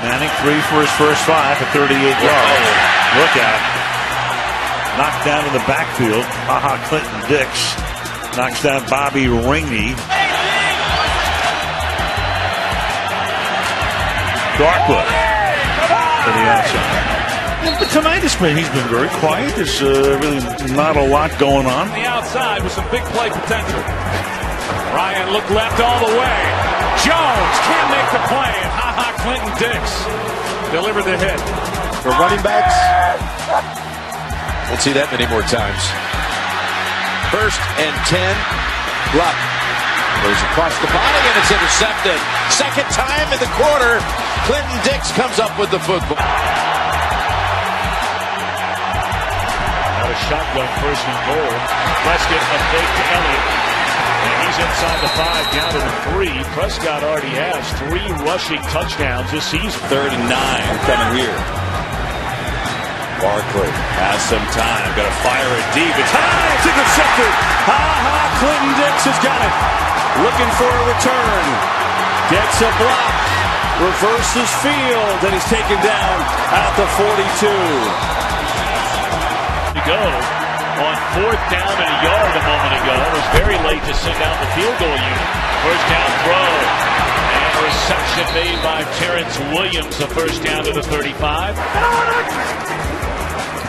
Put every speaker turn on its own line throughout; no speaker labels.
Manning three for his first five for 38 yards. Look out. Knocked down in the backfield. Ha Ha Clinton Dix knocks down Bobby Rainey. Darkwood to the outside. But tonight has been, he's been very quiet. There's uh, really not a lot going on.
The outside with some big play potential. Ryan looked left all the way. Jones can't make the play. Ha ha Clinton Dix delivered the hit.
For running backs, won't see that many more times. First and 10. Luck goes across the body and it's intercepted. Second time in the quarter, Clinton Dix comes up with the football.
Now a shotgun first and goal. Prescott a fake to Elliott. And he's inside the five, down to the Prescott already has three rushing touchdowns this season.
Third and nine coming here. Barkley has some time. Got to fire it deep. It's high. It's intercepted. Ha ha. Clinton Dix has got it. Looking for a return. Gets a block. Reverses field. And he's taken down at the 42.
To go on fourth down and a yard a moment ago. It was very late to send out the field goal unit. First down throw. And reception made by Terrance Williams. The first down to the 35.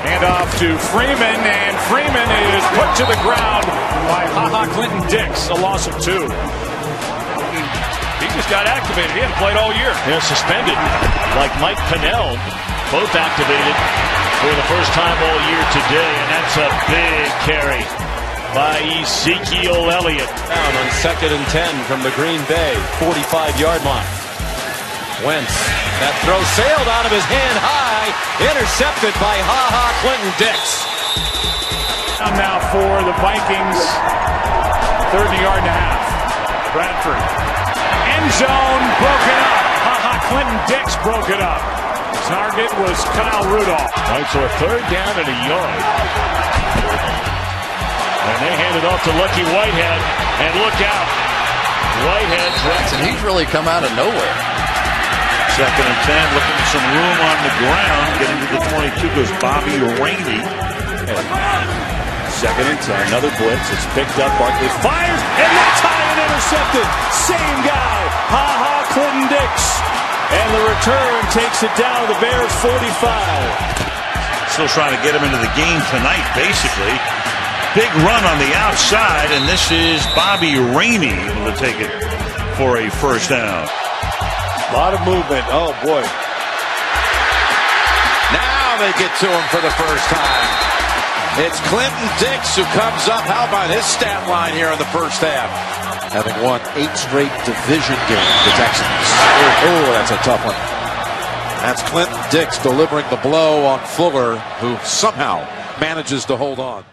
Hand off to Freeman, and Freeman is put to the ground by Ha Ha Clinton Dix, a loss of two. He just got activated. He hadn't played all year. Yeah, suspended, like Mike Pennel, both activated for the first time all year today, and that's a big carry by Ezekiel Elliott.
Down on second and 10 from the Green Bay 45 yard line. Wentz. That throw sailed out of his hand high. Intercepted by Ha Ha Clinton Dix.
Down now for the Vikings. Third and a yard and a half. Bradford. End zone broken up. Ha Ha Clinton Dix broke it up. Target was Kyle Rudolph. All right, so a third down and a yard. And they hand it off to Lucky Whitehead. And look out. Whitehead
Jackson, he's really come out of nowhere.
Second and 10, looking for some room on the ground. Getting to the 22 goes Bobby Rainey.
Second and 10. Another blitz. It's picked up. Barkley fires. And that's high the return takes it down the Bears 45.
Still trying to get him into the game tonight, basically. Big run on the outside, and this is Bobby Rainey able to take it for a first down.
A lot of movement. Oh, boy. Now they get to him for the first time. It's Clinton Dix who comes up. How about his stat line here in the first half? Having won eight straight division games, the Texans. Oh, that's a tough one. That's Clinton Dix delivering the blow on Fuller, who somehow manages to hold on.